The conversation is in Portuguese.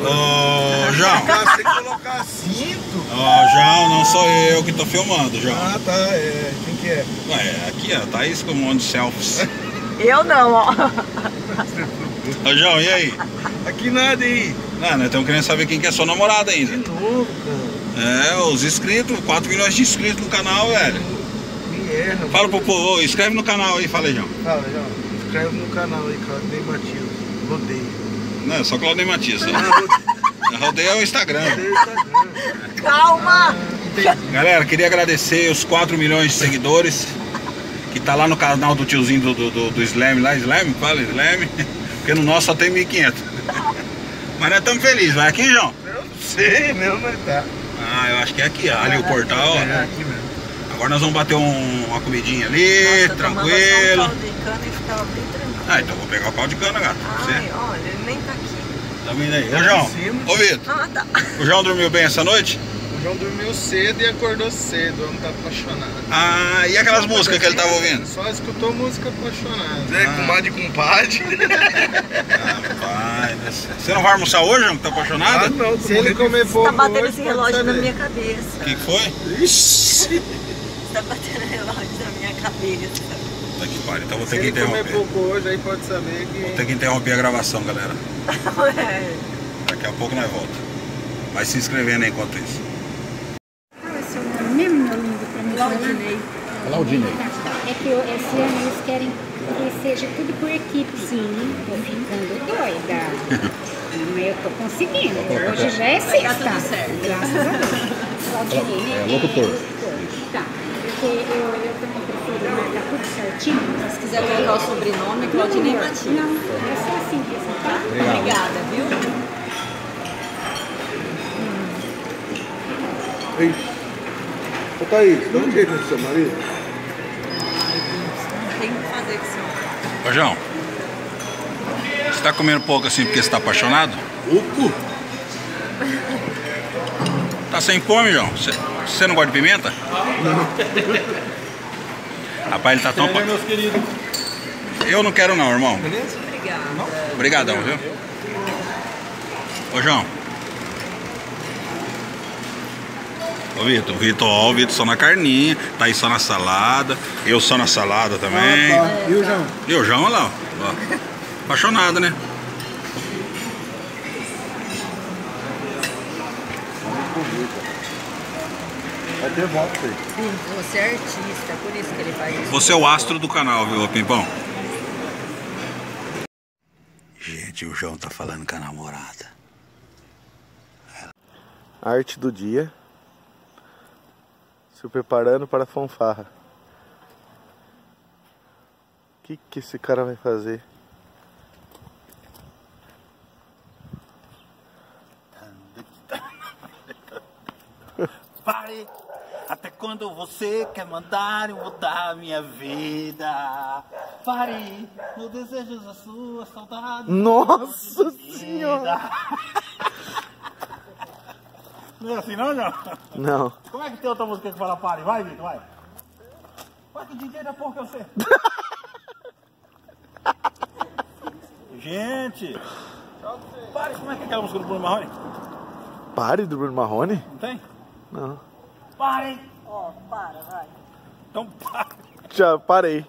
Ô, João. Ah, você tem que colocar cinto. Ó, João, não sou eu que tô filmando, João. Ah, tá. É. Quem que é? Ué, aqui, ó, Thaís com um monte de selfies. Eu não, ó. Ô, João, e aí? Aqui nada aí. Não, nós estamos querendo saber quem que é sua namorada De ainda. novo, cara. É, os inscritos, 4 milhões de inscritos no canal, velho. Me erra. Fala pro povo, inscreve no canal aí, fala aí, João. Fala, João. Inscreve no canal aí, Claudinei Matias. Rodeio. Não, é só Claudinei Matias. Rodeio é o Instagram. Calma! Galera, queria agradecer os 4 milhões de seguidores que tá lá no canal do tiozinho do, do, do, do Slam lá, Slam, fala Slam, porque no nosso só tem 1.500. Mas nós estamos felizes, vai aqui, João? Eu não sei mesmo, mas tá. Ah, eu acho que é aqui, ó, ali o portal, ó. É aqui mesmo. Agora nós vamos bater um- uma comidinha ali, Nossa, tranquilo. um caldo de cana e ficava bem tranquilo. Ah, então vou pegar o caldo de cana, gato. Você Ai, olha, nem tá aqui. tá vindo aí. Ô, João, ô, Vitor, Ah, tá. o João dormiu bem essa noite? O João dormiu cedo e acordou cedo. O homem tá apaixonado. Ah, e aquelas músicas que ele tava ouvindo? Só escutou música apaixonada. Né, É, com compadre. Ah, vai, né? Você não vai almoçar hoje, João, que tá apaixonado? Ah, não. Se ele comer pouco Tá batendo hoje, esse relógio na minha cabeça. O que que foi? Ixi. Tá batendo relógio na minha cabeça. Tá que pariu, então vou Se ter que ele comer interromper. pouco hoje, aí pode saber que... Vou ter que interromper a gravação, galera. É. Daqui a pouco nós volta. Vai se inscrevendo aí enquanto isso. Fala seu nome mesmo, meu lindo, pra mim Claudinei. Claudinei. É que eu- esse ano eles querem que seja tudo por equipe. Sim. Tô ficando doida. Mas eu tô conseguindo. Hoje já é sexta. tudo certo. Graças a Deus. Claudinei? É, locutor. Tá. Porque eu, eu também prefiro marcar tudo certinho. Se quiser colocar o sobrenome, Claudinei Matias. Não, é só assim mesmo, tá? Obrigada, viu? Ei. Ô Thaís, dá um jeito no seu marido. Não tem o que fazer com isso. Ô, João. Você tá comendo pouco assim porque você tá apaixonado? Pouco? Tá sem fome, João? Você, não gosta de pimenta? Rapaz, ele tá tão... apa- meus queridos. Eu não quero não, irmão. Obrigada. Obrigadão, viu? Ô, João. Ô, Vitor, o Vitor, ó, o Vitor só na carninha, tá aí só na salada, eu só na salada também. Ah, tá. E o João? E o João, olha lá, ó. Apaixonado, né? Vai ter volta aí. Você é artista, por isso que ele faz isso. Você é o astro do canal, viu, Pimpão? Gente, o João tá falando com a namorada. Arte do dia. Se preparando para a fanfarra. O que, que esse cara vai fazer? Pare! Até quando você quer mandar eu mudar a minha vida? Pare! Meu desejo é a sua saudade. Nossa senhora! Não é assim não, não? Não. Como é que tem outra música que fala pare? Vai, Vitor, vai. Vai que DJ da porra que eu sei. Gente! Pare, como é que é aquela música do Bruno Marrone? Pare do Bruno Marrone? Não tem? Não. Parem! Ó, para, vai. Então pare! Já parei.